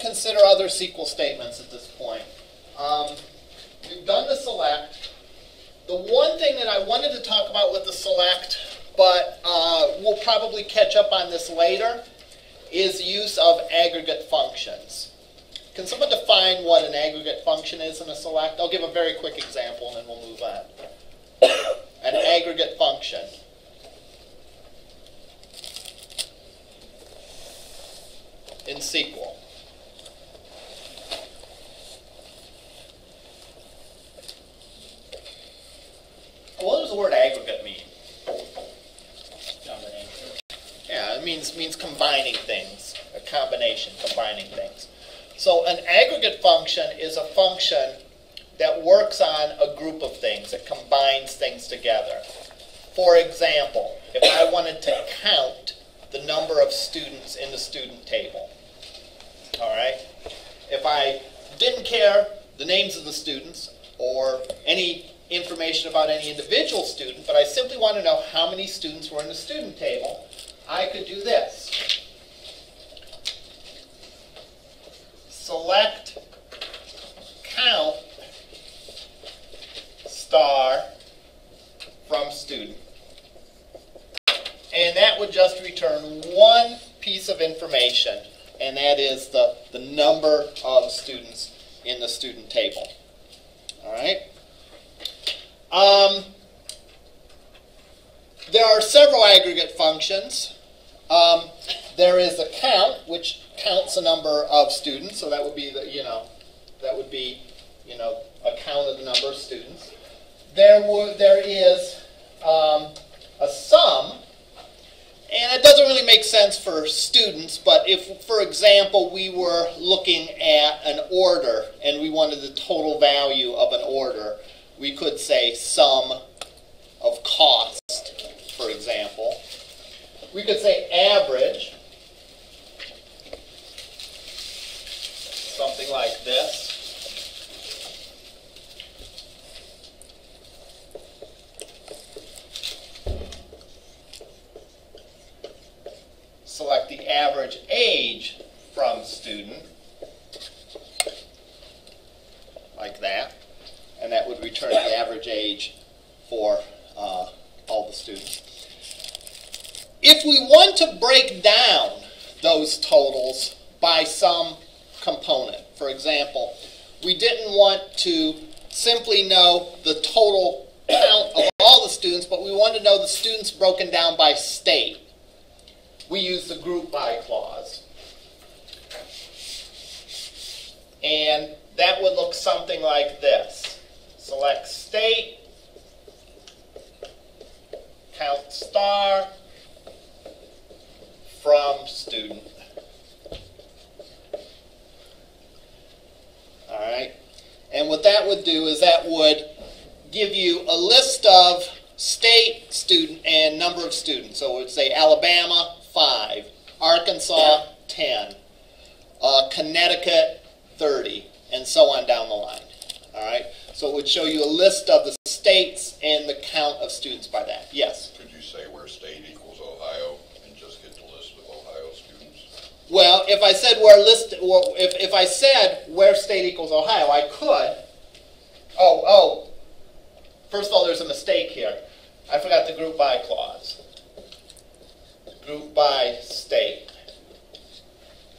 consider other SQL statements at this point. Um, we've done the select. The one thing that I wanted to talk about with the select, but uh, we'll probably catch up on this later, is use of aggregate functions. Can someone define what an aggregate function is in a select? I'll give a very quick example and then we'll move on. an aggregate function. in SQL. What does the word aggregate mean? Yeah, it means means combining things, a combination, combining things. So an aggregate function is a function that works on a group of things, it combines things together. For example, if I wanted to count the number of students in the student table, all right? If I didn't care the names of the students or any information about any individual student, but I simply want to know how many students were in the student table, I could do this. Select count star from student. And that would just return one piece of information and that is the, the number of students in the student table. All right? Um, there are several aggregate functions. Um, there is a count, which counts the number of students, so that would be the, you know, that would be, you know, a count of the number of students. There, would, there is um, a sum, and it doesn't really make sense for students, but if, for example, we were looking at an order and we wanted the total value of an order, we could say sum of cost, for example. We could say average, something like this. select the average age from student, like that, and that would return the average age for uh, all the students. If we want to break down those totals by some component, for example, we didn't want to simply know the total count of all the students, but we wanted to know the students broken down by state we use the group by clause. And that would look something like this. Select state, count star from student. All right. And what that would do is that would give you a list of state, student, and number of students. So it would say Alabama, 5. Arkansas, 10. Uh, Connecticut, 30. And so on down the line. All right? So it would show you a list of the states and the count of students by that. Yes? Could you say where state equals Ohio and just get the list of Ohio students? Well, if I said where list, well, if, if I said where state equals Ohio, I could. Oh, oh. First of all, there's a mistake here. I forgot the group by clause group by state.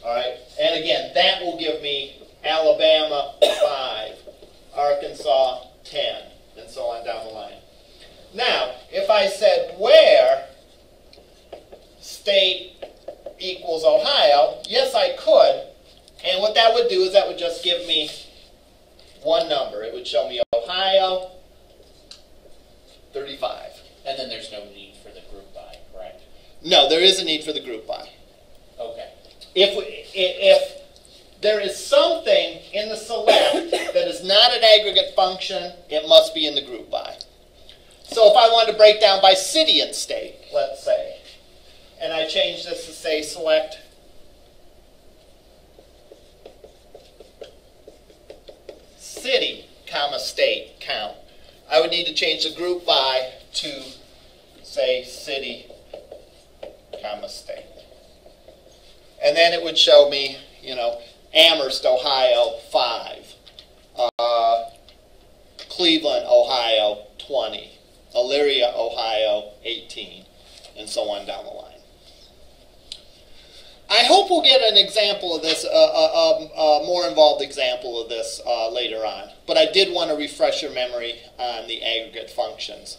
All right, and again, that will give me Alabama 5, Arkansas 10, and so on down the line. Now, if I said where state equals Ohio, yes, I could. And what that would do is that would just give me one number. It would show me Ohio 35. And then there's no need for the group by, correct? no, there is a need for the group by. Okay. If, if there is something in the select that is not an aggregate function, it must be in the group by. So if I wanted to break down by city and state, let's say, and I change this to say select city, comma, state count, I would need to change the group by to say city comma state. And then it would show me, you know, Amherst, Ohio, 5. Uh, Cleveland, Ohio, 20. Elyria, Ohio, 18. And so on down the line. I hope we'll get an example of this, a, a, a, a more involved example of this uh, later on. But I did want to refresh your memory on the aggregate functions.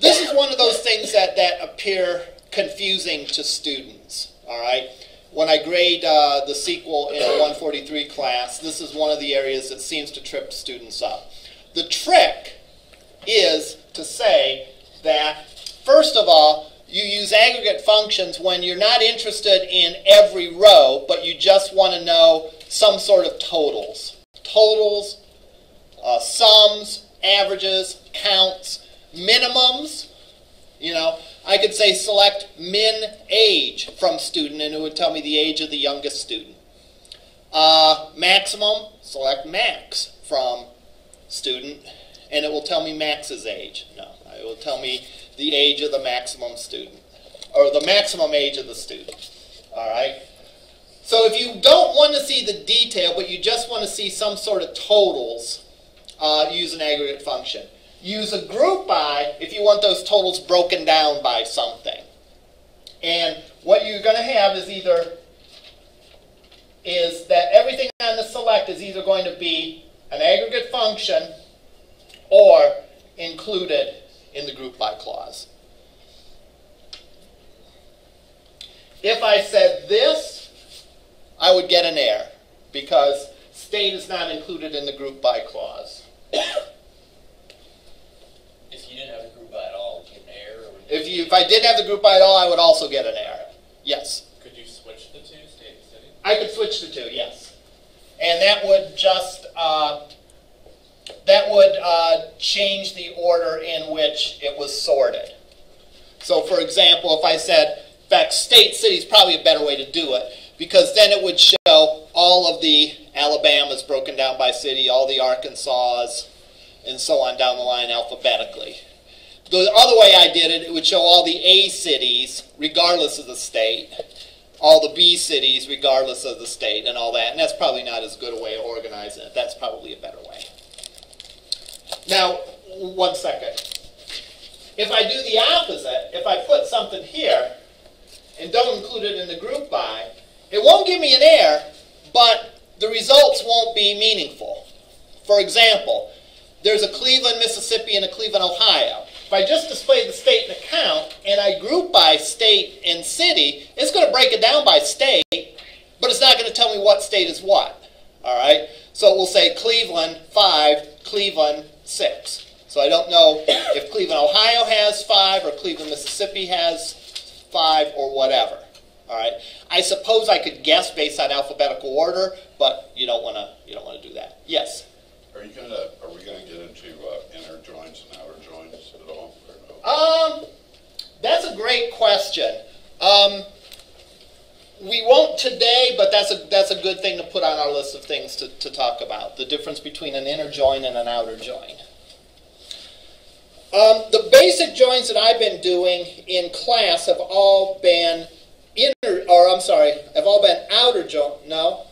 This is one of those things that, that appear confusing to students, all right? When I grade uh, the SQL in a 143 class, this is one of the areas that seems to trip students up. The trick is to say that, first of all, you use aggregate functions when you're not interested in every row, but you just want to know some sort of totals. Totals, uh, sums, averages, counts, minimums. You know, I could say select min age from student, and it would tell me the age of the youngest student. Uh, maximum, select max from student, and it will tell me max's age. No, it will tell me the age of the maximum student, or the maximum age of the student. All right? So if you don't want to see the detail, but you just want to see some sort of totals, uh, use an aggregate function. Use a group by if you want those totals broken down by something. And what you're going to have is either is that everything on the select is either going to be an aggregate function or included in the group by clause. If I said this, I would get an error because state is not included in the group by clause. If you didn't have a group by at all, would you get an error? Or would If, you, if I didn't have the group by at all, I would also get an error. Yes. Could you switch the two, state and city? I could switch the two, yes. And that would just, uh, that would uh, change the order in which it was sorted. So, for example, if I said, in fact, state city is probably a better way to do it because then it would show all of the Alabamas broken down by city, all the Arkansas, and so on down the line alphabetically. The other way I did it, it would show all the A cities, regardless of the state, all the B cities, regardless of the state, and all that. And that's probably not as good a way of organizing it. That's probably a better way. Now, one second. If I do the opposite, if I put something here and don't include it in the group by, it won't give me an error, but the results won't be meaningful. For example, there's a Cleveland, Mississippi, and a Cleveland, Ohio. If I just display the state and account and I group by state and city, it's going to break it down by state, but it's not going to tell me what state is what. All right? So it will say Cleveland 5, Cleveland 6. So I don't know if Cleveland, Ohio has 5 or Cleveland, Mississippi has 5 or whatever. All right? I suppose I could guess based on alphabetical order, but you don't want to you don't want to do that. Yes. Are you gonna, are we gonna get into, uh, inner joins and outer joins at all, no? Um, that's a great question. Um, we won't today, but that's a that's a good thing to put on our list of things to, to talk about. The difference between an inner join and an outer join. Um, the basic joins that I've been doing in class have all been inner, or I'm sorry, have all been outer join. No.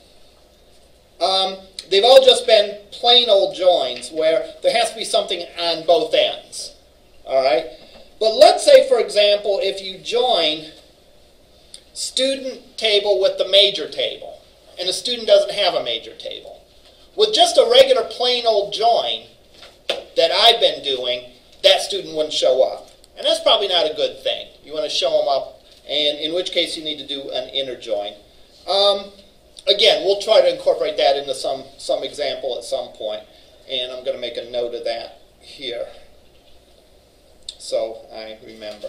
Um, they've all just been plain old joins where there has to be something on both ends. All right. But let's say, for example, if you join student table with the major table, and a student doesn't have a major table. With just a regular plain old join that I've been doing, that student wouldn't show up. And that's probably not a good thing. You want to show them up, and in which case you need to do an inner join. Um, again, we'll try to incorporate that into some, some example at some point, and I'm going to make a note of that here so I remember.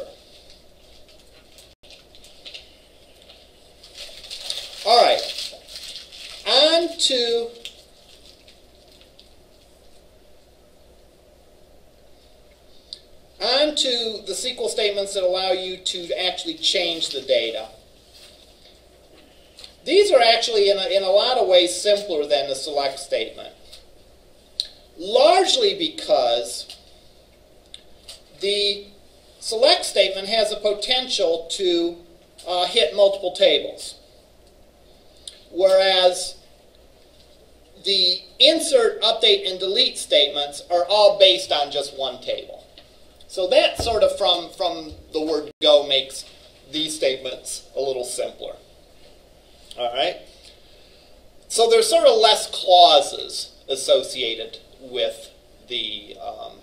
All right, on to on to the SQL statements that allow you to actually change the data. These are actually, in a, in a lot of ways, simpler than the select statement. Largely because the select statement has a potential to uh, hit multiple tables. Whereas the insert, update, and delete statements are all based on just one table. So that sort of from, from the word go makes these statements a little simpler. All right? So there's sort of less clauses associated with the, um,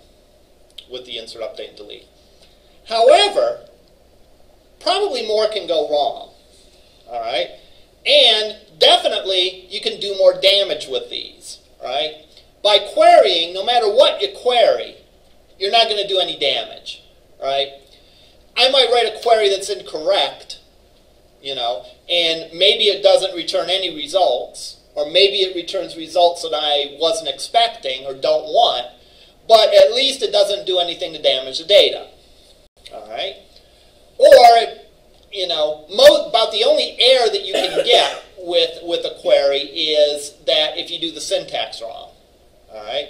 with the insert, update, and delete. However, probably more can go wrong. All right? And definitely you can do more damage with these. Right? By querying, no matter what you query, you're not going to do any damage. Right? I might write a query that's incorrect, you know, and maybe it doesn't return any results, or maybe it returns results that I wasn't expecting or don't want, but at least it doesn't do anything to damage the data. All right? Or, you know, mo- about the only error that you can get with, with a query is that if you do the syntax wrong. All right?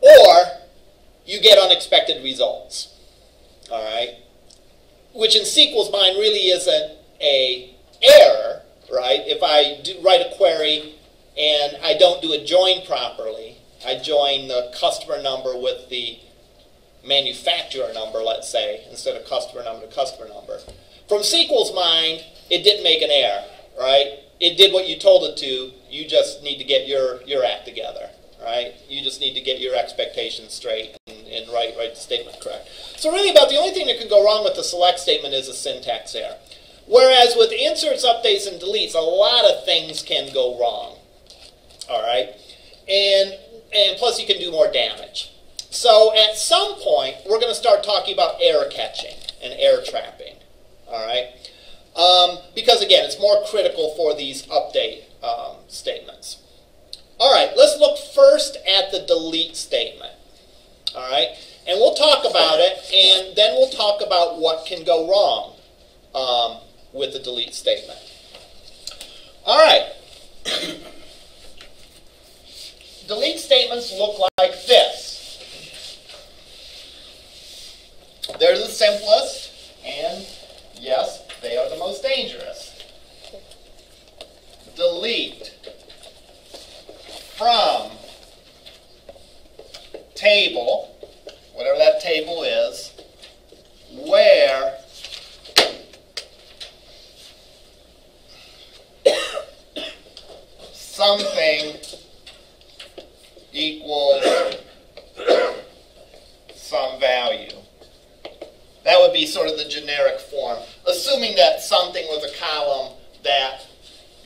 Or you get unexpected results. All right? Which in SQL's mind really isn't a error, right? If I write a query and I don't do a join properly, I join the customer number with the manufacturer number, let's say, instead of customer number to customer number. From SQL's mind, it didn't make an error, right? It did what you told it to. You just need to get your, your act together, right? You just need to get your expectations straight and, and write, write the statement correct. So really about the only thing that could go wrong with the select statement is a syntax error. Whereas with inserts, updates, and deletes, a lot of things can go wrong. All right? And, and plus you can do more damage. So at some point, we're going to start talking about error catching and error trapping. All right? Um, because again, it's more critical for these update um, statements. All right, let's look first at the delete statement. All right? And we'll talk about it, and then we'll talk about what can go wrong um, with the delete statement. All right. delete statements look like this. They're the simplest, and yes, they are the most dangerous. Delete from table, whatever that table is, where something equals some value. That would be sort of the generic form, assuming that something was a column that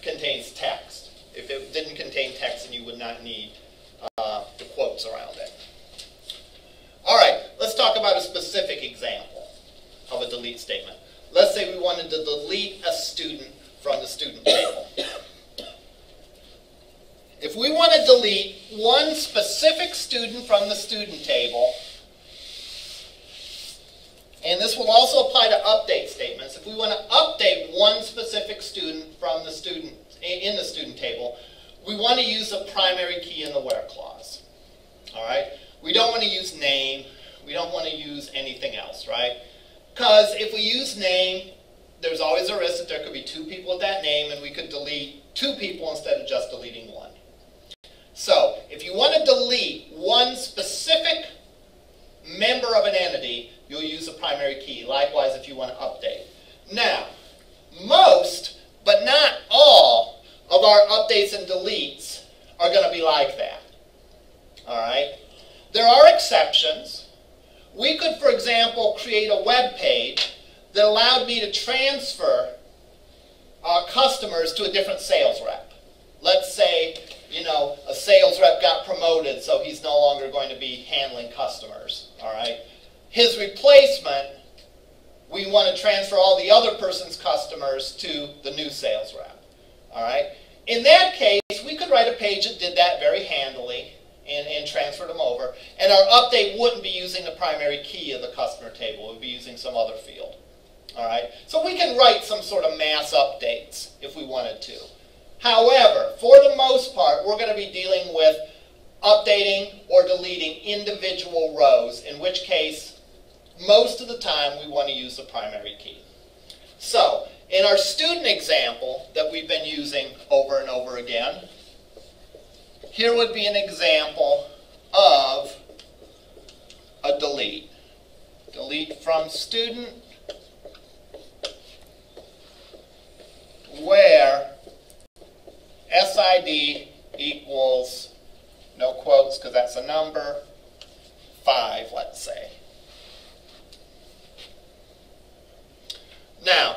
contains text. If it didn't contain text, then you would not need uh, the quotes around it. All right, let's talk about a specific example of a delete statement. Let's say we wanted to delete a student from the student table. If we want to delete one specific student from the student table, and this will also apply to update statements. If we want to update one specific student from the student in the student table, we want to use a primary key in the where clause. All right? We don't want to use name. We don't want to use anything else, right? Because if we use name, there's always a risk that there could be two people with that name, and we could delete two people instead of just deleting one. So, if you want to delete one specific member of an entity, you'll use a primary key. Likewise, if you want to update. Now, most, but not all, of our updates and deletes are going to be like that. All right? There are exceptions. We could, for example, create a web page that allowed me to transfer uh, customers to a different sales rep. Let's say, you know, a sales rep got promoted, so he's no longer going to be handling customers. All right? His replacement, we want to transfer all the other person's customers to the new sales rep. All right? In that case, we could write a page that did that very handily and, and transferred them over. And our update wouldn't be using the primary key of the customer table. It would be using some other field. All right? So we can write some sort of mass updates if we wanted to. However, for the most part, we're going to be dealing with updating or deleting individual rows, in which case most of the time we want to use the primary key. So, in our student example that we've been using over and over again, here would be an example of a delete. Delete from student where SID equals, no quotes because that's a number, 5, let's say. Now,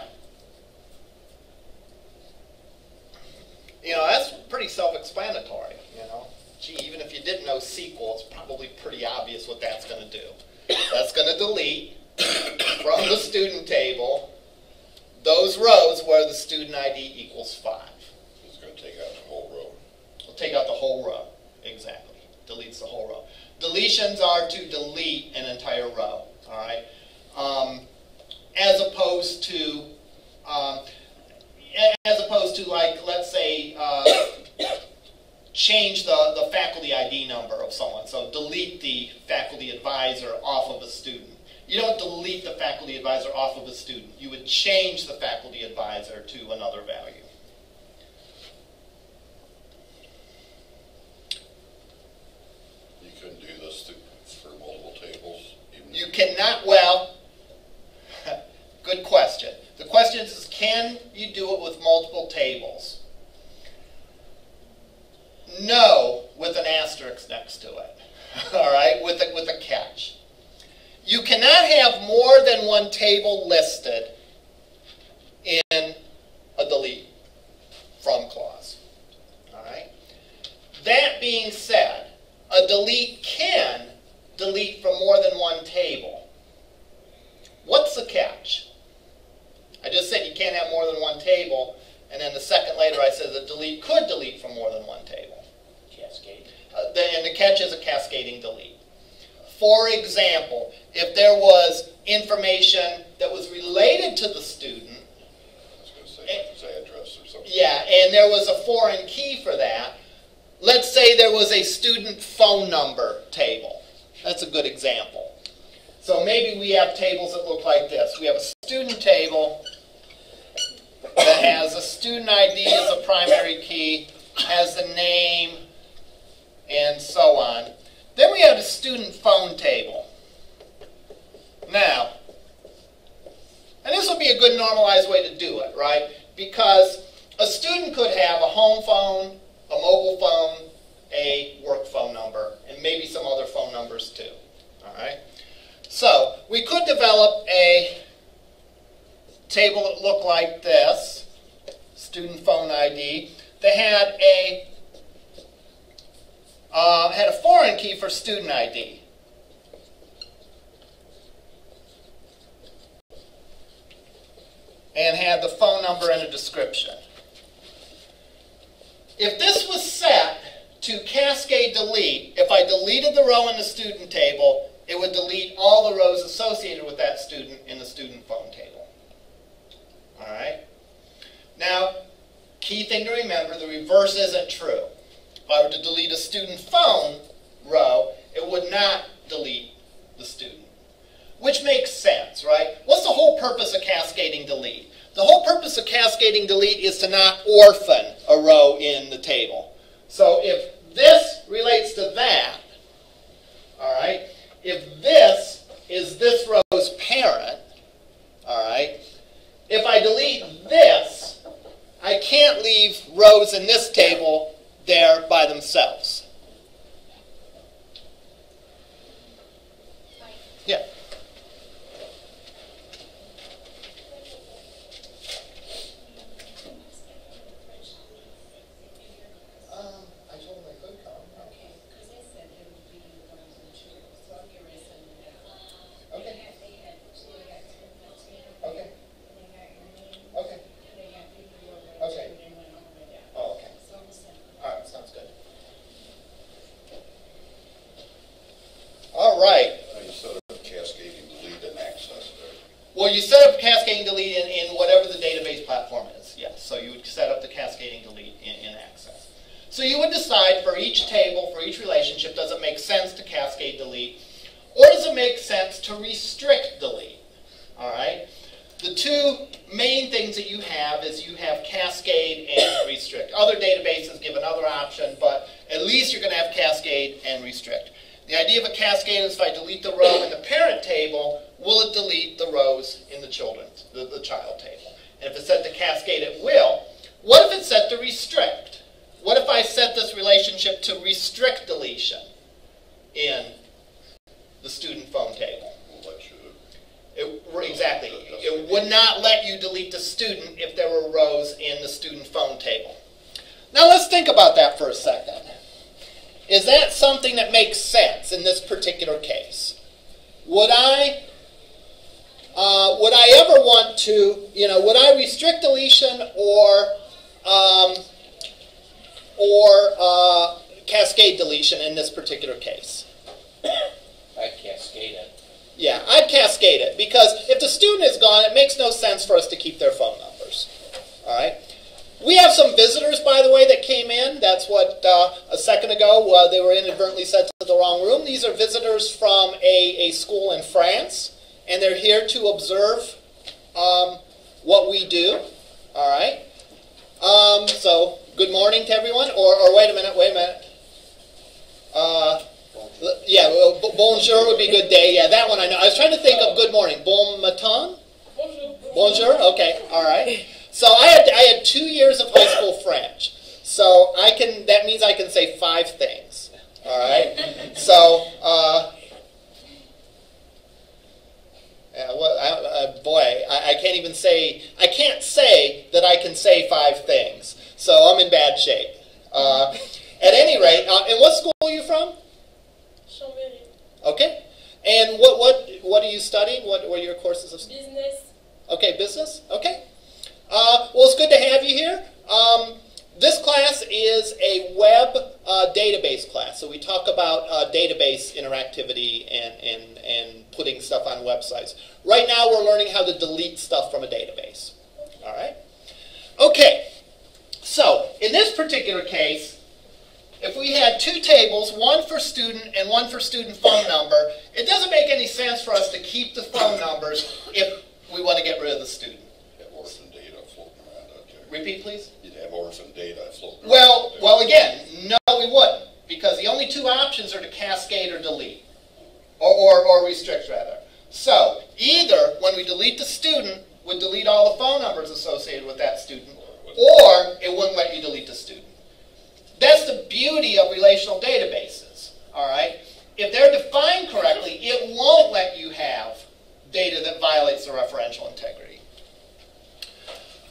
you know, that's pretty self-explanatory, you know. Gee, even if you didn't know SQL, it's probably pretty obvious what that's going to do. That's going to delete from the student table those rows where the student ID equals 5. It's gonna take out the whole row. We'll take out the whole row. Exactly. Deletes the whole row. Deletions are to delete an entire row. All right. Um, as to, um, as opposed to like, let's say, uh, change the, the faculty ID number of someone. So delete the faculty advisor off of a student. You don't delete the faculty advisor off of a student. You would change the faculty advisor to another value. You couldn't do this to, for multiple tables? even You if- cannot, well, good question. The question is, can you do it with multiple tables? No, with an asterisk next to it. All right, with a, with a catch. You cannot have more than one table listed in a delete from clause. All right. That being said, a delete can delete from more than one table. What's the catch? I just said you can't have more than one table, and then the second later I said the delete could delete from more than one table. Cascade. Uh, the, and the catch is a cascading delete. For example, if there was information that was related to the student, I was gonna say, like his address or something. yeah, and there was a foreign key for that. Let's say there was a student phone number table. That's a good example. So maybe we have tables that look like this. We have a student table that has a student ID as a primary key, has the name, and so on. Then we have a student phone table. Now, and this would be a good normalized way to do it, right? Because a student could have a home phone, mobile phone, a work phone number, and maybe some other phone numbers too. All right? So, we could develop a table that looked like this student phone ID They had a uh, had a foreign key for student ID. and had the phone number and a description. If this was set to cascade delete, if I deleted the row in the student table, it would delete all the rows associated with that student in the student phone table. All right? Now, key thing to remember, the reverse isn't true. If I were to delete a student phone row, it would not delete the student. Which makes sense, right? What's the whole purpose of cascading delete? The whole purpose of cascading delete is to not orphan a row in the table. So if this relates to that, all right, if this is this row's parent, all right, if I delete this, I can't leave rows in this table there by themselves. Yeah. Um, I told them they could come. Okay, because they said it would be one of the two, so I'm here sending it out. Okay. They had, they had, they got ten, ten, Okay. they got your name, Okay. they got people who were Okay. two, they went over there. Oh, okay. So I'm sending. All right, sounds good. All right. Now, you set up cascading delete and access there. Well, you set up cascading delete in, in whatever the database platform is. Yes. So you would set up the cascading delete in, in Access. So you would decide for each table, for each relationship, does it make sense to cascade delete, or does it make sense to restrict delete? All right. The two main things that you have is you have cascade and restrict. Other databases give another option, but at least you're going to have cascade and restrict. The idea of a cascade is if I delete the row in the parent table, will it delete the rows in the children's, the, the child table? And if it's set to cascade, it will. What if it's set to restrict? What if I set this relationship to restrict deletion in the student phone table? We'll let you, It, exactly. It would not let you delete the student if there were rows in the student phone table. Now let's think about that for a second. Is that something that makes sense in this particular case? Would I, uh, would I ever want to, you know, would I restrict deletion or, um, or uh, cascade deletion in this particular case? I cascade it. Yeah, I'd cascade it because if the student is gone, it makes no sense for us to keep their phone numbers. All right. We have some visitors, by the way, that came in. That's what uh, a second ago uh, they were inadvertently sent to the wrong room. These are visitors from a, a school in France, and they're here to observe um, what we do. All right. Um, so, good morning to everyone. Or, or wait a minute, wait a minute. Uh, Yeah, well, bonjour would be good day. Yeah, that one I know. I was trying to think of good morning. Bon matin? Bonjour. Bonjour? Okay, all right. So I had I had two years of high school French. So I can that means I can say five things. All right. So uh, yeah, well, I, uh, boy, I, I can't even say I can't say that I can say five things. So I'm in bad shape. Uh, at any rate, uh, and what school are you from? Chambéry. Okay. And what what what are you studying? What were your courses of? Business. Okay, business. Okay. Uh, well, it's good to have you here. Um, this class is a web uh, database class, so we talk about uh, database interactivity and, and and putting stuff on websites. Right now, we're learning how to delete stuff from a database. All right. Okay. So in this particular case, if we had two tables, one for student and one for student phone number, it doesn't make any sense for us to keep the phone numbers if we want to get rid of the student. have orphan data floating around out there. Repeat, please. You'd have orphan data floating around. Well, there. well, again, no, we wouldn't, because the only two options are to cascade or delete, or, or, or restrict rather. So either when we delete the student, would delete all the phone numbers associated with that student, or it wouldn't let you delete the student. That's the beauty of relational databases. All right, if they're defined correctly, it won't let you have data that violates the referential integrity.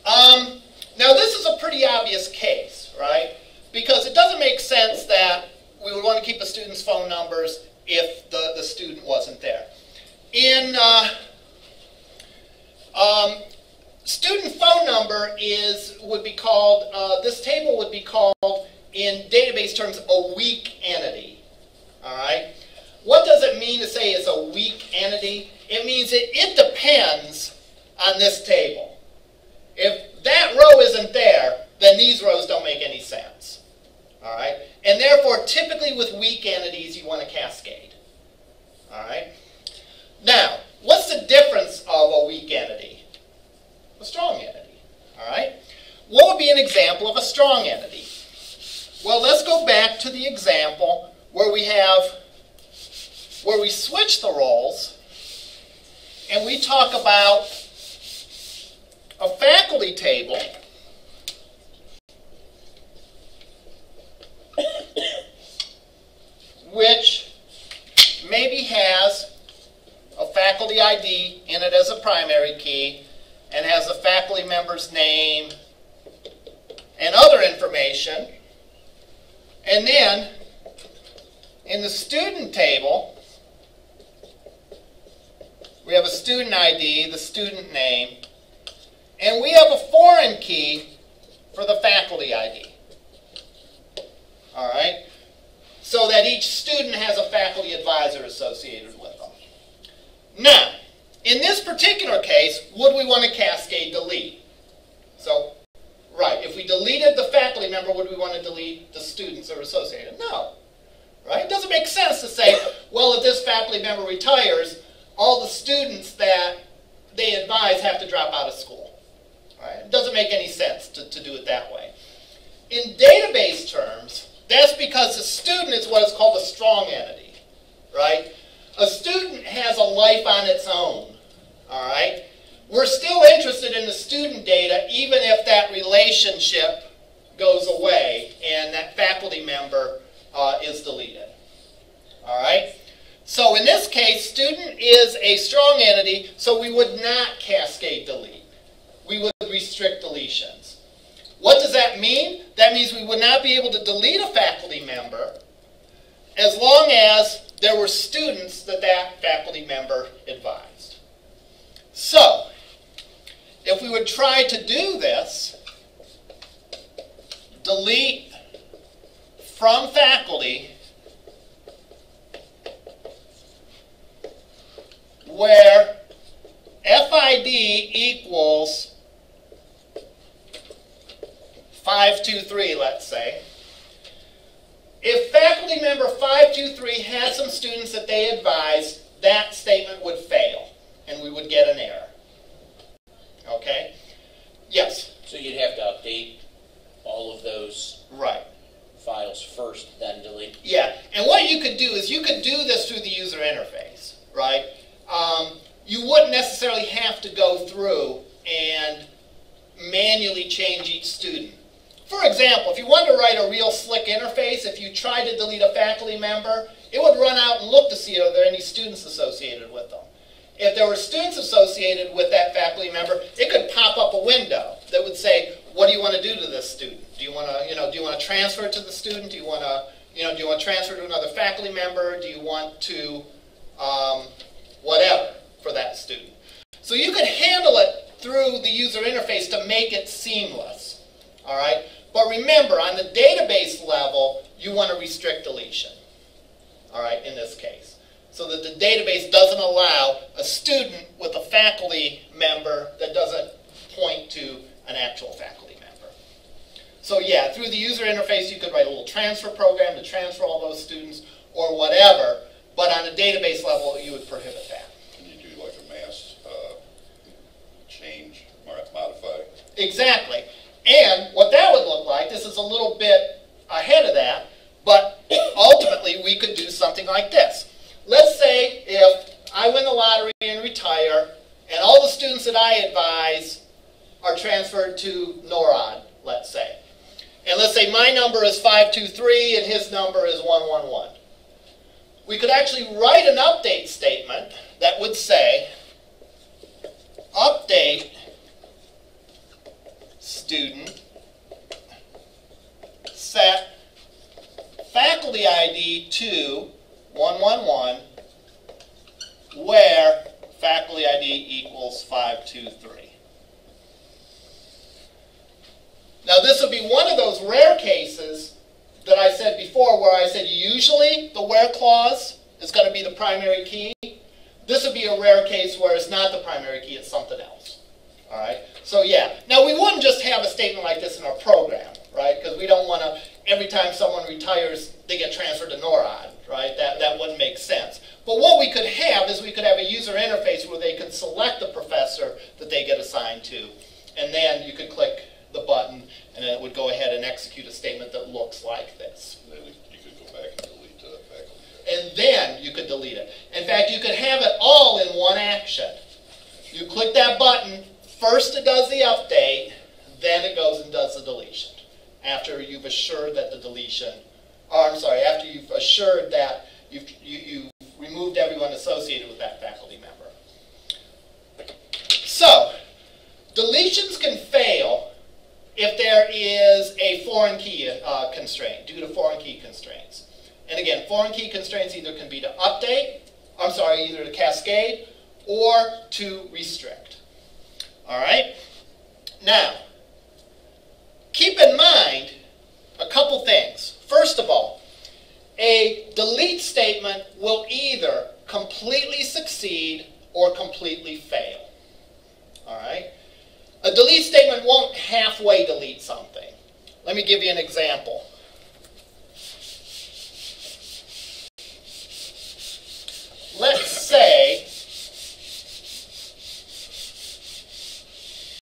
Um, now, this is a pretty obvious case, right? Because it doesn't make sense that we would want to keep the student's phone numbers if the, the student wasn't there. In uh, um, student phone number is would be called uh, this table would be called in database terms a weak entity. All right. What does it mean to say it's a weak entity? It means it, it depends on this table. If that row isn't there, then these rows don't make any sense. All right? And therefore, typically with weak entities, you want to cascade. All right? Now, what's the difference of a weak entity? A strong entity. All right? What would be an example of a strong entity? Well, let's go back to the example where we have where we switch the roles and we talk about a faculty table which maybe has a faculty ID in it as a primary key and has a faculty member's name and other information. And then in the student table, we have a student ID, the student name, and we have a foreign key for the faculty ID. All right? So that each student has a faculty advisor associated with them. Now, in this particular case, would we want to cascade delete? So, right, if we deleted the faculty member, would we want to delete the students that are associated? No. Right? It doesn't make sense to say, well, if this faculty member retires, all the students that they advise have to drop out of school. It doesn't make any sense to, to do it that way. In database terms, that's because a student is what is called a strong entity, right? A student has a life on its own, all right? We're still interested in the student data even if that relationship goes away and that faculty member uh, is deleted, all right? So in this case, student is a strong entity, so we would not cascade delete. Restrict deletions. What does that mean? That means we would not be able to delete a faculty member as long as there were students that that faculty member advised. So, if we would try to do this, delete from faculty where FID equals 523, let's say. If faculty member 523 had some students that they advised, that statement would fail and we would get an error. Okay? Yes? So you'd have to update all of those Right. files first, then delete. Yeah, and what you could do is you could do this through the user interface, right? Um, you wouldn't necessarily have to go through and manually change each student. For example, if you wanted to write a real slick interface, if you tried to delete a faculty member, it would run out and look to see are there any students associated with them. If there were students associated with that faculty member, it could pop up a window that would say, "What do you want to do to this student? Do you want to, you know, do you want to transfer it to the student? Do you want to, you know, do you want to transfer to another faculty member? Do you want to, um, whatever for that student?" So you could handle it through the user interface to make it seamless. All right, but remember, on the database level, you want to restrict deletion. All right, in this case so that the database doesn't allow a student with a faculty member that doesn't point to an actual faculty member. So yeah, through the user interface, you could write a little transfer program to transfer all those students or whatever, but on a database level, you would prohibit that. Can you do like a mass, uh, change, mo- modify? Exactly. And what that would look like, this is a little bit ahead of that, but ultimately we could do something like this. Let's say if I win the lottery and retire, and all the students that I advise are transferred to NORAD, let's say. And let's say my number is 523 and his number is 111. We could actually write an update statement that would say, update student set faculty ID to 111 where faculty ID equals 523. Now this would be one of those rare cases that I said before where I said usually the where clause is going to be the primary key. This would be a rare case where it's not the primary key, it's something else. All right. So yeah. Now we wouldn't just have a statement like this in our program, right? Because we don't want to every time someone retires they get transferred to NORAD, right? That that wouldn't make sense. But what we could have is we could have a user interface where they could select the professor that they get assigned to, and then you could click the button, and it would go ahead and execute a statement that looks like this. Then you could go back and delete the faculty. And then you could delete it. In fact, you could have it all in one action. You click that button, first it does the update, then it goes and does the deletion. After you've assured that the deletion, or I'm sorry, after you've assured that you've, you, you removed everyone associated with that faculty member. So, deletions can fail if there is a foreign key uh, constraint, due to foreign key constraints. And again, foreign key constraints either can be to update, I'm sorry, either to cascade or to restrict. All right? Now, keep in mind a couple things. First of all, a delete statement will either completely succeed or completely fail. All right? A delete statement won't halfway delete something. Let me give you an example. Let's say